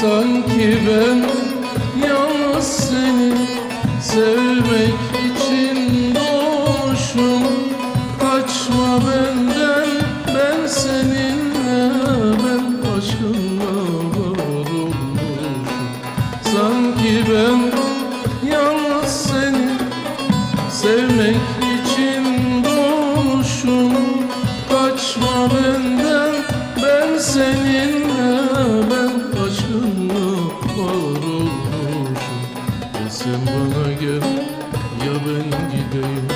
Sanki ben yalnız seni sevmek için doğmuşum. Kaçma benden ben seninle ben aşkınla var olmuşum Sanki ben yalnız seni sevmek için doğmuşum. Kaçma benden ben seninle gel ya ben gideyim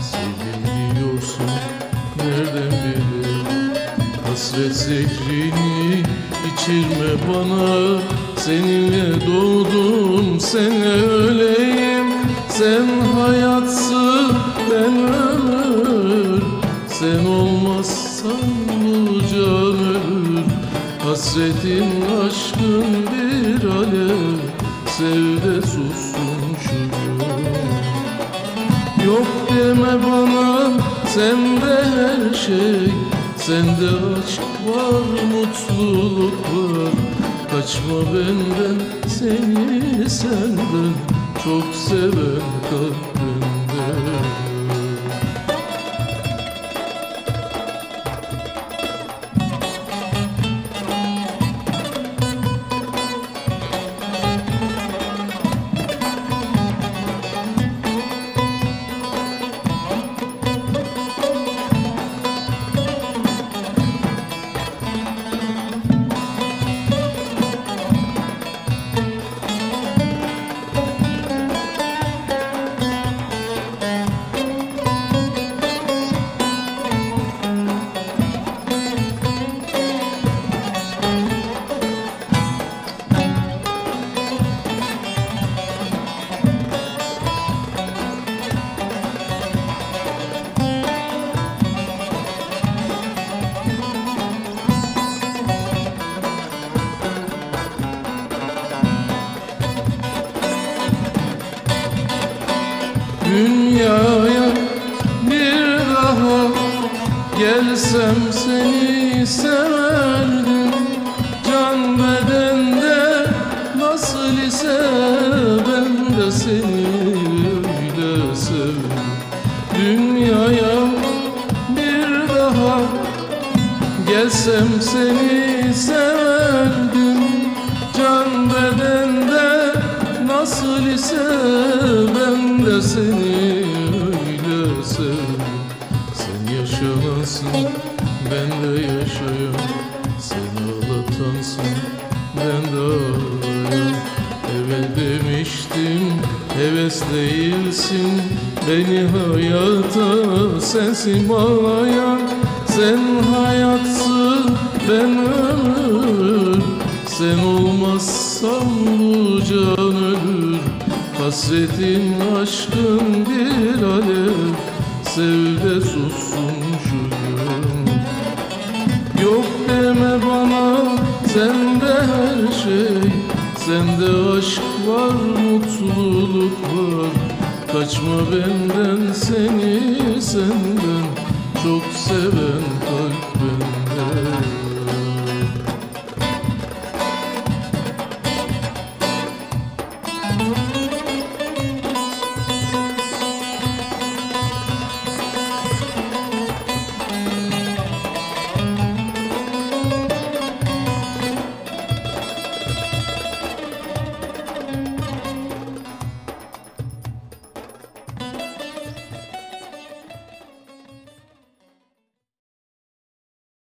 Sevdim diyorsun nereden bileyim Hasret zehrini içirme bana Seninle doğdum sen öleyim Sen hayatsın ben ömür. Sen olmazsan bu can ölür. Hasretin aşkın bir alev Sevde sussun. şu gönül Yok deme bana sende her şey. Sende aşk var, mutluluk var. Kaçma benden, seni senden Çok seven kalbimden Dünyaya bir daha gelsem seni severdim. Can bedende nasıl ise ben de seni öyle sevdim. Dünyaya bir daha gelsem seni severdim. Can bedende nasıl ise ben de seni sevdim Sen yaşamazsın ben de yaşayam Sen ağlatansın ben de ağlayam Evet demiştim heves değilsin. Beni hayata sensin bağlayan. Sen hayatsın ben ömür Sen olmazsan bu can ölür. Hasretin aşkın bir alev Sevde sussun şu gönül Yok deme bana sende her şey. Sende aşk var mutluluk var. Kaçma benden seni senden Çok seven kalp bende